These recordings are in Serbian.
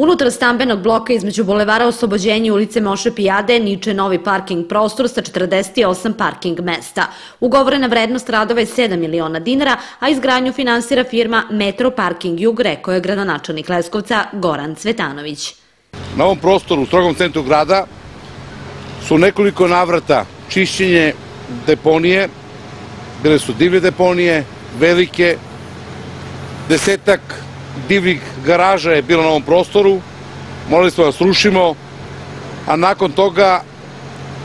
Unutar stambenog bloka između bulevara Oslobođenja i ulice Moše Pijade niče novi parking prostor sa 48 parking mesta. Ugovorena vrednost radova je 7 miliona dinara, a izgradnju finansira firma Metro Parking Jug, rekao je gradonačelnik Leskovca Goran Cvetanović. Na ovom prostoru u strogom centru grada su nekoliko navrata čišćenje deponije, bile su divlje deponije, velike, desetak divljih garaža je bilo na ovom prostoru, morali smo da srušimo, a nakon toga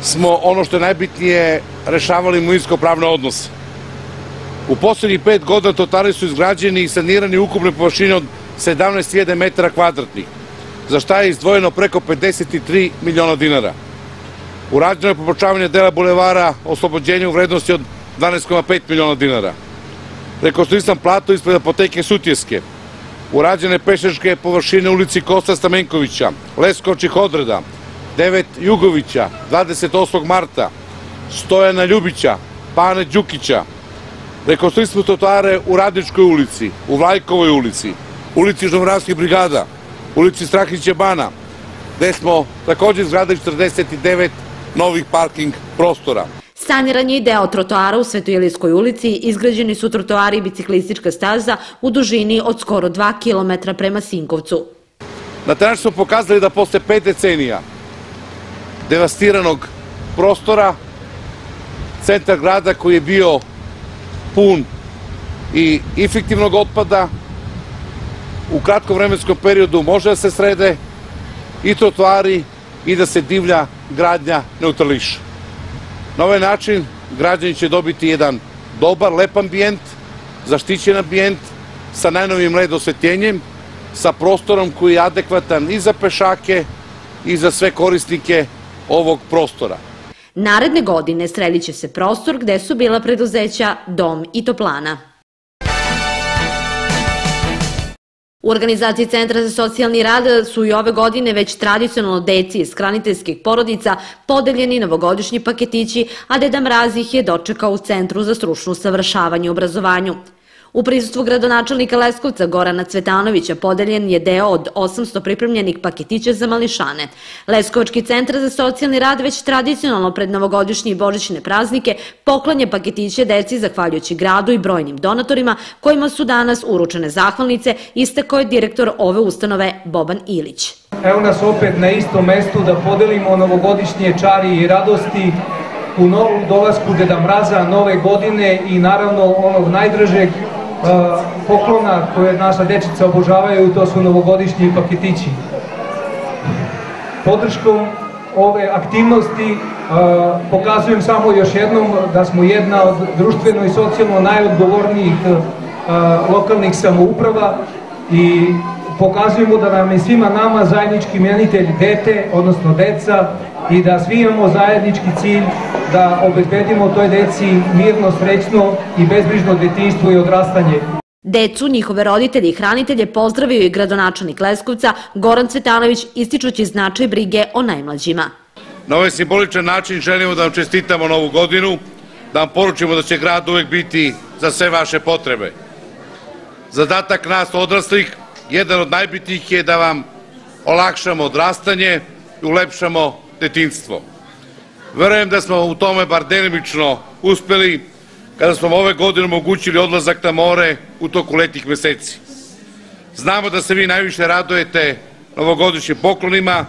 smo ono što je najbitnije rešavali imunijsko-pravne odnose. U poslednjih pet godina totali su izgrađeni i sanirani ukupne površine od 17.000 metara kvadratnih, za šta je izdvojeno preko 53 miliona dinara. Urađeno je popočavanje dela bulevara oslobođenja u vrednosti od 12,5 miliona dinara. Rekonstruisan plato ispred apoteke Sutjeske, urađene pešačke površine ulici Kosta Stamenkovića, Leskočih odreda, 9 Jugovića, 28. marta, Stojana Ljubića, Pane Đukića, rekonstruisali trotare u Radičkoj ulici, u Vlajkovoj ulici, ulici Žomravskih brigada, ulici Strahića Bana, gde smo takođe izgradili 49 novih parking prostora. Saniran je i deo trotoara u Svetoilijskoj ulici, izgrađeni su trotoari i biciklistička staza u dužini od skoro 2 km prema Sinkovcu. Na taj način smo pokazali da posle pet decenija devastiranog prostora, centar grada koji je bio pun i efektivnog otpada, u kratkom vremenskom periodu može da se srede i trotoari i da se divlja gradnja neutrališe. Na ovaj način građani će dobiti jedan dobar, lep ambijent, zaštićen ambijent sa najnovim led osvetljenjem, sa prostorom koji je adekvatan i za pešake i za sve korisnike ovog prostora. Naredne godine sredit će se prostor gde su bila preduzeća Dom i Toplana. U organizaciji Centra za socijalni rad su i ove godine već tradicionalno deci iz hraniteljskih porodica podeljeni novogodišnji paketići, a Deda Mraz ih je dočekao u Centru za stručno savršavanje i obrazovanju. U prisustvu gradonačelnika Leskovca Gorana Cvetanovića podeljen je deo od 800 pripremljenih paketića za mališane. Leskovački centar za socijalni rad već tradicionalno pred novogodišnje i božićne praznike poklanje paketiće deci zahvaljujući gradu i brojnim donatorima kojima su danas uručene zahvalnice, istekao je direktor ove ustanove Boban Ilić. Evo nas opet na istom mestu da podelimo novogodišnje čari i radosti u novom dolasku Deda Mraza, nove godine i naravno onog najdražeg poklona koje naša dečica obožavaju, to su novogodišnji paketići. Podrškom ove aktivnosti pokazujem samo još jednom da smo jedna od društveno i socijalno najodgovornijih lokalnih samouprava i pokazujemo da nam je svima nama zajednički menitelj dete, odnosno deca i da svi imamo zajednički cilj da obezbedimo toj deci mirno, srećno i bezbrižno detinjstvo i odrastanje. Decu, njihove roditelje i hranitelje pozdravio i gradonačelnik Leskovca Goran Cvetanović ističući značaj brige o najmlađima. Na ovaj simboličan način želimo da vam čestitamo novu godinu, da vam poručimo da će grad uvek biti za sve vaše potrebe. Zadatak nas odraslih, jedan od najbitnijih je da vam olakšamo odrastanje i ulepšamo detinstvo. Verujem da smo u tome bar delimično uspeli kada smo ove godine omogućili odlazak na more u toku letih meseci. Znamo da se vi najviše radujete novogodišnjim poklonima,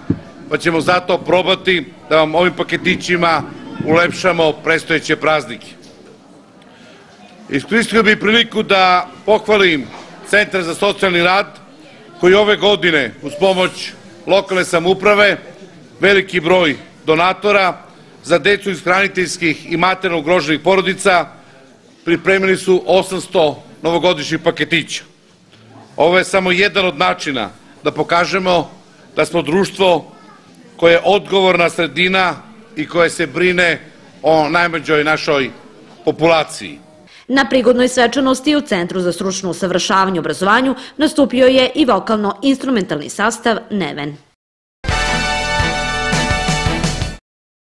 pa ćemo zato probati da vam ovim paketićima ulepšamo prestojeće praznike. Iskoristio bih priliku da pohvalim Centar za socijalni rad koji ove godine uz pomoć lokalne samuprave, veliki broj donatora za decu iz hraniteljskih i materno ugroženih porodica pripremili su 800 novogodišnjih paketića. Ovo je samo jedan od načina da pokažemo da smo društvo koje je odgovorna sredina i koje se brine o najmeđoj našoj populaciji. Na prigodnoj svečanosti u Centru za stručno usavršavanje i obrazovanju nastupio je i vokalno-instrumentalni sastav Neven.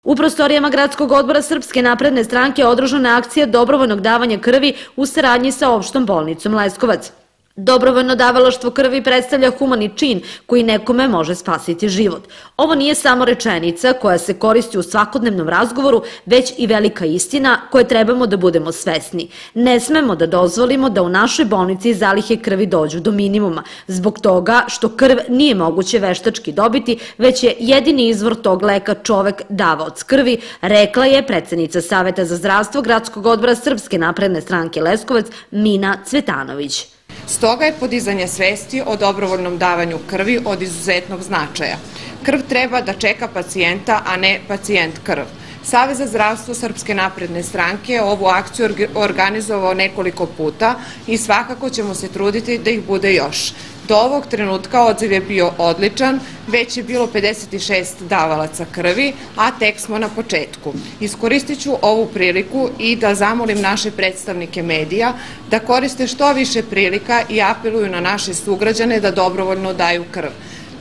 U prostorijama Gradskog odbora Srpske napredne stranke održana akcija dobrovoljnog davanja krvi u saradnji sa opštom bolnicom Leskovac. Dobrovoljno davalaštvo krvi predstavlja humani čin koji nekome može spasiti život. Ovo nije samo rečenica koja se koristi u svakodnevnom razgovoru, već i velika istina koje trebamo da budemo svesni. Ne smemo da dozvolimo da u našoj bolnici zalihe krvi dođu do minimuma, zbog toga što krv nije moguće veštački dobiti, već je jedini izvor tog leka čovek davaoc krvi, rekla je predsednica Saveta za zdravstvo Gradskog odbora Srpske napredne stranke Leskovac Mina Cvetanović. Stoga je podizanje svesti o dobrovoljnom davanju krvi od izuzetnog značaja. Krv treba da čeka pacijenta, a ne pacijent krv. Savez za zdravstvo Srpske napredne stranke ovu akciju organizovao nekoliko puta i svakako ćemo se truditi da ih bude još. Do ovog trenutka odziv je bio odličan, već je bilo 56 davalaca krvi, a tek smo na početku. Iskoristit ću ovu priliku i da zamolim naše predstavnike medija da koriste što više prilika i apeluju na naše sugrađane da dobrovoljno daju krv.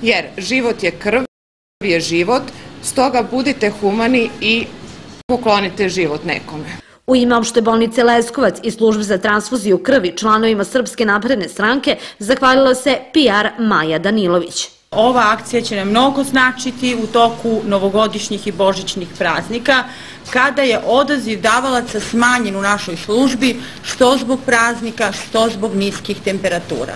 Jer život je krv, je život, stoga budite humani i poklonite život nekome. U ime opšte bolnice Leskovac i službe za transfuziju krvi članovima Srpske napredne stranke zahvalila se PR Maja Danilović. Ova akcija će nam mnogo značiti u toku novogodišnjih i božićnih praznika, kada je odaziv davalaca smanjen u našoj službi, što zbog praznika, što zbog niskih temperatura.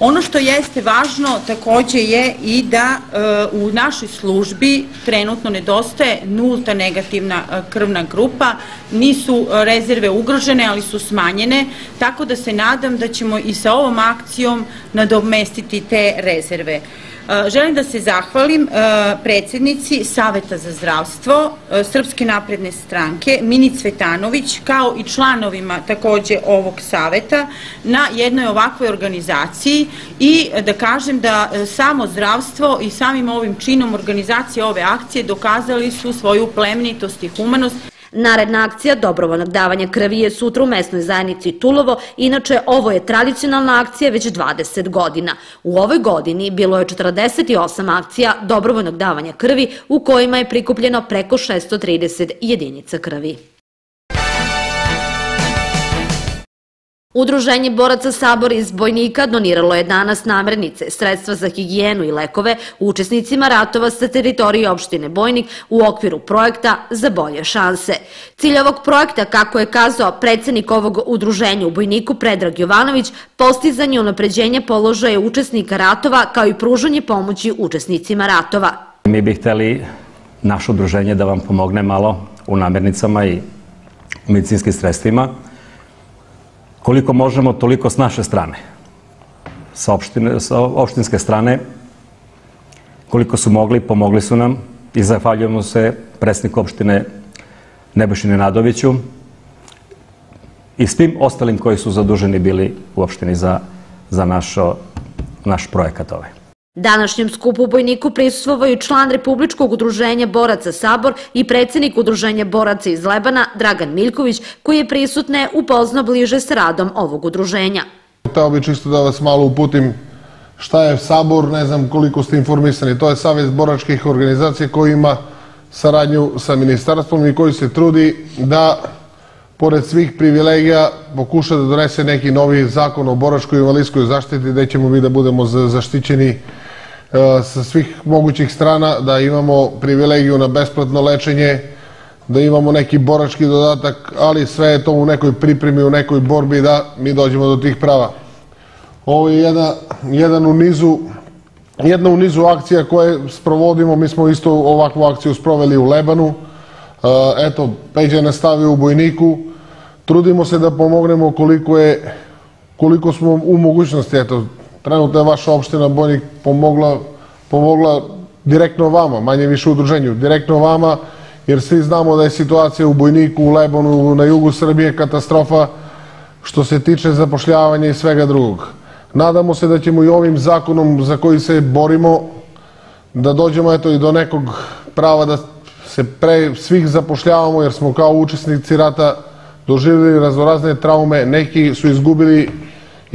Ono što jeste važno takođe je i da e, u našoj službi trenutno nedostaje nulta negativna e, krvna grupa, nisu rezerve ugrožene, ali su smanjene, tako da se nadam da ćemo i sa ovom akcijom nadomestiti te rezerve. E, želim da se zahvalim e, predsednici Saveta za zdravstvo e, Srpske napredne stranke Mini Cvetanović kao i članovima takođe ovog saveta na jednoj ovakvoj organizaciji i da kažem da samo zdravstvo i samim ovim činom organizacije ove akcije dokazali su svoju plemnitost i humanost. Naredna akcija dobrovoljnog davanja krvi je sutra u mesnoj zajednici Tulovo, inače ovo je tradicionalna akcija već 20 godina. U ovoj godini bilo je 48 akcija dobrovoljnog davanja krvi u kojima je prikupljeno preko 630 jedinica krvi. Udruženje boraca Sabor iz Bojnika doniralo je danas namernice, sredstva za higijenu i lekove učesnicima ratova sa teritorije opštine Bojnik u okviru projekta za bolje šanse. Cilj ovog projekta, kako je kazao predsednik ovog udruženja u Bojniku Predrag Jovanović, postizanje unapređenja položaja učesnika ratova kao i pružanje pomoći učesnicima ratova. Mi bih hteli naše udruženje da vam pomogne malo u namernicama i medicinskim sredstvima koliko možemo, toliko s naše strane. Sa, opštine, sa opštinske strane, koliko su mogli, pomogli su nam i zahvaljujemo se predsjedniku opštine Nebojšine Nadoviću i svim ostalim koji su zaduženi bili u opštini za, za našo, naš projekat ovaj. Današnjem skupu u Bojniku prisustvovao i član Republičkog udruženja boraca Sabor i predsednik udruženja boraca iz Lebana Dragan Miljković koji je prisutne upoznao bliže s radom ovog udruženja. Hteo bi čisto da vas malo uputim šta je Sabor, ne znam koliko ste informisani. To je Savez boračkih organizacija koji ima saradnju sa ministarstvom i koji se trudi da pored svih privilegija pokuša da donese neki novi zakon o boračkoj i invalidskoj zaštiti gde ćemo mi da budemo zaštićeni sa svih mogućih strana, da imamo privilegiju na besplatno lečenje, da imamo neki borački dodatak, ali sve je to u nekoj pripremi, u nekoj borbi da mi dođemo do tih prava. Ovo je jedna, jedan u nizu jedna u nizu akcija koje sprovodimo, mi smo isto ovakvu akciju sproveli u Lebanu, e, eto, Peđa je nastavio u Bojniku, trudimo se da pomognemo koliko je, koliko smo u mogućnosti, eto, Trenutno je vaša opština Bojnik pomogla, pomogla direktno vama, manje više udruženju, direktno vama, jer svi znamo da je situacija u Bojniku, u Lebonu, na jugu Srbije katastrofa što se tiče zapošljavanja i svega drugog. Nadamo se da ćemo i ovim zakonom za koji se borimo da dođemo eto i do nekog prava da se pre svih zapošljavamo jer smo kao učesnici rata doživjeli raznorazne traume, neki su izgubili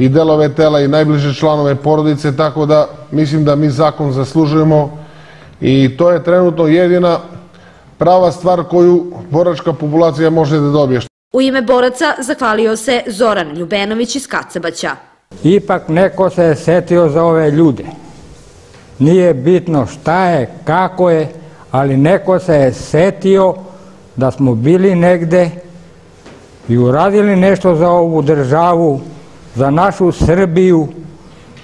i delove tela i najbliže članove porodice, tako da mislim da mi zakon zaslužujemo i to je trenutno jedina prava stvar koju boračka populacija može da dobije. U ime boraca zahvalio se Zoran Ljubenović iz Kacebaća. Ipak neko se je setio za ove ljude. Nije bitno šta je, kako je, ali neko se je setio da smo bili negde i uradili nešto za ovu državu, za našu Srbiju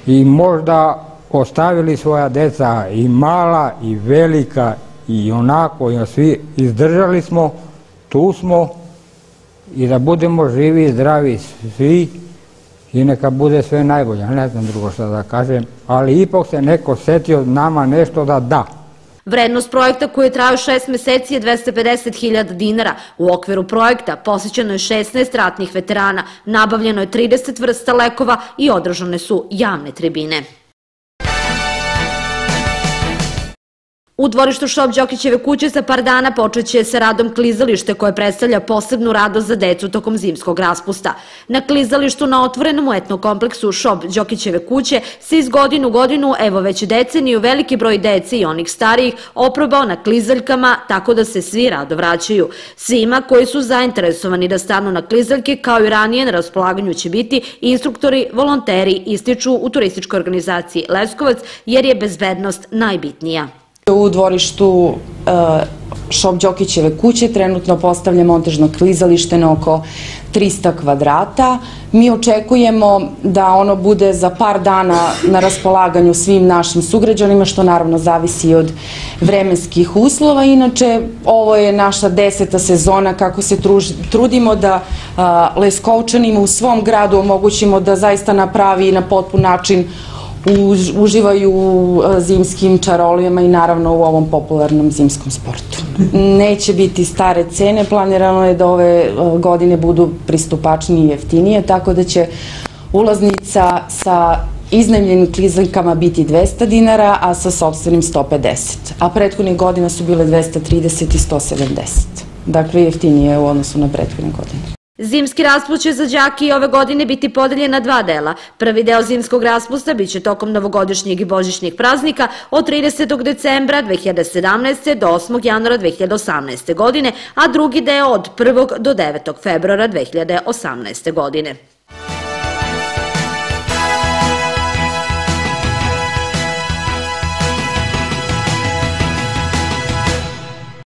i možda ostavili svoja deca i mala i velika i onako i svi izdržali smo, tu smo i da budemo živi i zdravi svi i neka bude sve najbolje, ne znam drugo što da kažem, ali ipak se neko setio nama nešto da da. Vrednost projekta koji je trajao šest meseci je 250.000 dinara. U okviru projekta posjećeno je 16 ratnih veterana, nabavljeno je 30 vrsta lekova i održane su javne tribine. U dvorištu Šop Đokićeve kuće za par dana počeće sa radom klizalište koje predstavlja posebnu radost za decu tokom zimskog raspusta. Na klizalištu na otvorenom etnom kompleksu Šop Đokićeve kuće se iz godinu godinu, evo već deceniju, veliki broj dece i onih starijih oprobao na klizaljkama tako da se svi rado vraćaju. Svima koji su zainteresovani da stanu na klizaljke kao i ranije na raspolaganju će biti instruktori, volonteri ističu u turističkoj organizaciji Leskovac jer je bezbednost najbitnija. U dvorištu e, Šop Đokićeve kuće trenutno postavlja montažno klizalište na oko 300 kvadrata. Mi očekujemo da ono bude za par dana na raspolaganju svim našim sugrađanima, što naravno zavisi od vremenskih uslova. Inače, ovo je naša deseta sezona kako se trudimo da Leskovčanima u svom gradu omogućimo da zaista napravi na potpun način uživaju u e, zimskim čarolijama i naravno u ovom popularnom zimskom sportu. Neće biti stare cene, planirano je da ove e, godine budu pristupačnije i jeftinije, tako da će ulaznica sa iznajmljenim klizaljkama biti 200 dinara, a sa sobstvenim 150. A prethodnih godina su bile 230 i 170. Dakle, jeftinije u odnosu na prethodne godine. Zimski raspust će za džaki ove godine biti podeljen na dva dela. Prvi deo zimskog raspusta biće tokom novogodišnjeg i božićnjeg praznika od 30. decembra 2017. do 8. januara 2018. godine, a drugi deo od 1. do 9. februara 2018. godine.